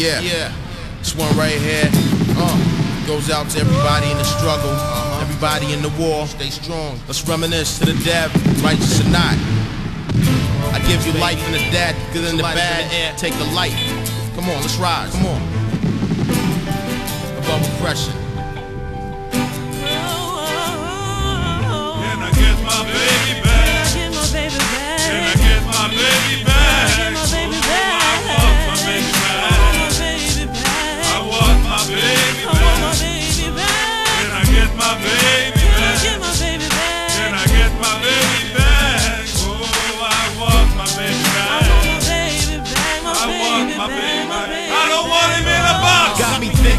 Yeah, yeah. This one right here uh, goes out to everybody in the struggle, uh-huh. everybody in the war. Stay strong. Let's reminisce to the dead, righteous or not. I give you life in the dead, good in the bad. air, take the light. Come on, let's rise. Come on. Above oppression. My baby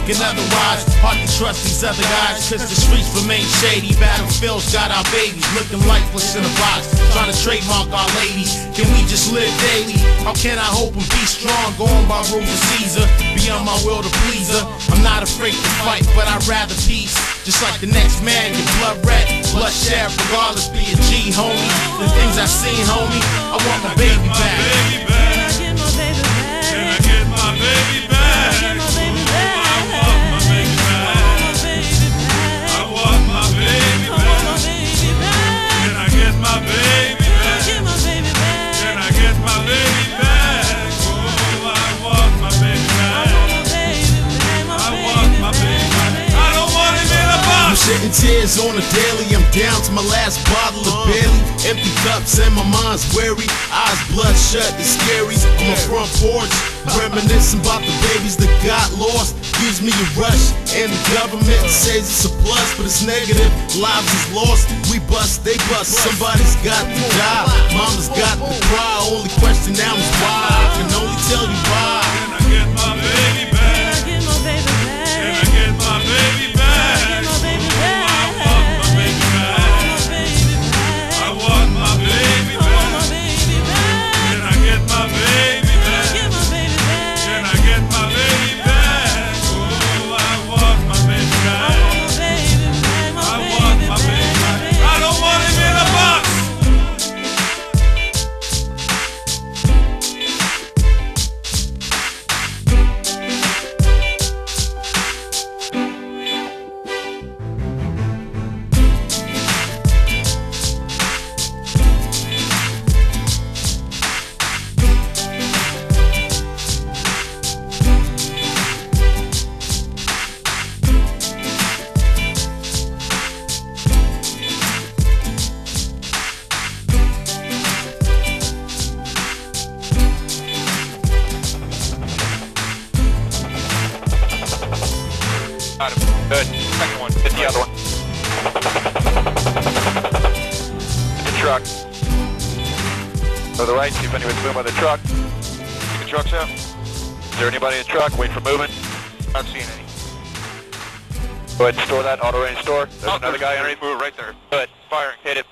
thinking otherwise. Hard to trust these other guys, cause the streets remain shady. Battlefields got our babies looking lifeless in a box. Trying to trademark our ladies. Can we just live daily? How can I hope and be strong? Going by rules of Caesar, beyond my will to please her. I'm not afraid to fight, but I'd rather peace. Just like the next man, get blood red, blood shed, regardless, be a G, homie. The things I've seen, homie, I want my baby back. Shedding tears on a daily. I'm down to my last bottle of Bailey. Empty cups and my mind's weary. Eyes bloodshot, it's scary. On my front porch, reminiscing about the babies that got lost. Gives me a rush, and the government says it's a plus, but it's negative. Lives is lost, we bust, they bust. Somebody's got to die, Got him. Good. Second one. Hit the other one. Hit the truck. Go to the right, see if anyone's moving by the truck. See the trucks out. Is there anybody in the truck? Wait for movement. Not seeing any. Go ahead and store that auto range store. There's oh, another guy underneath. Move right there. Good. Firing. Hit it.